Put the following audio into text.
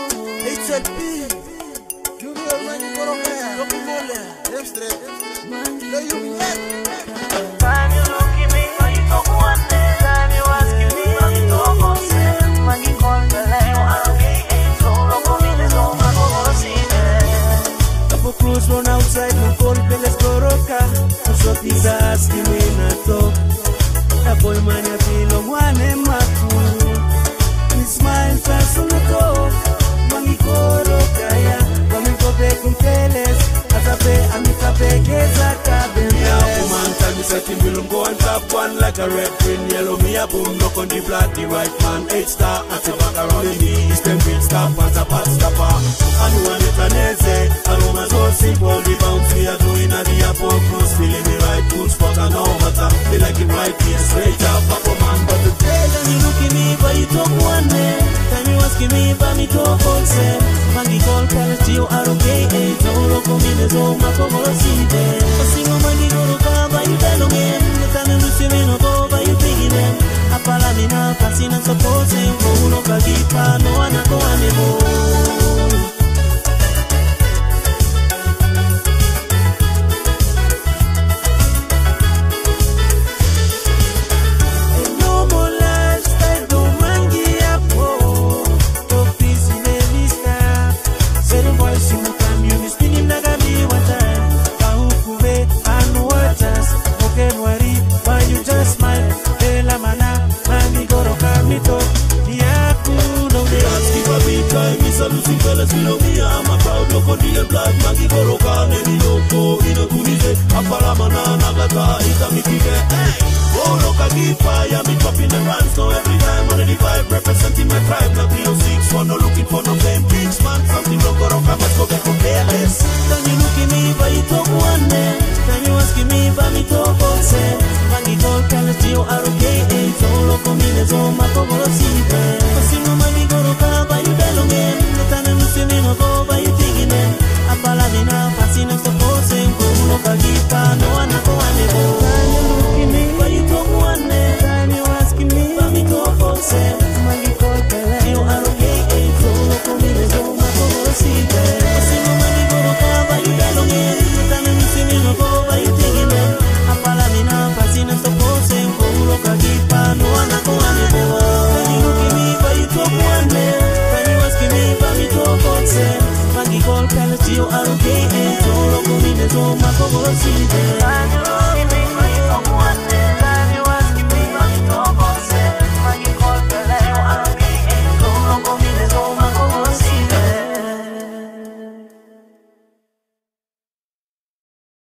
HLP Junior Mangi Goroka Loki Mole Emstre Le Yumiet Time you look at me, or you talk one day. Time you asking me, or you talk on set. When you call you are okay. So look for me, there's no man who will see that. Couple crews run outside, no call Peles Goroka. So these asking me not talk. A boy man, I feel me will go on top one like a red, green, yellow. Me a boom, knock on the black, the right man. Eight star, at the back around the knee. East and green stop, and a pat stopper. And one it an eze. Aroma so simple, the bounce we are doing at the airport cruise. Feeling me right, good spot, and no matter. They like it right here, straight up, papa man, but the Tell you look at me, but you talk one day. Time you asking me, but me talk on set. Mangi call Peles, you are okay. Eh, black, Mangi Goroka, Neni Loko, Ino Tunize, Aparamana, Nagata, Ita Mikike, hey! Goroka give fire, me dropping the runs, so every time on the vibe, representing my tribe, like Leo 6, one no looking for no fame, pigs, man, something no Goroka, must go get for. Can you look at me, but you talk one? Can you ask me, but me talk all say? Mangi call Peles, you are okay. Eh, so look for me, Solo comité, toma como decide. Año, y me imagino cuánto.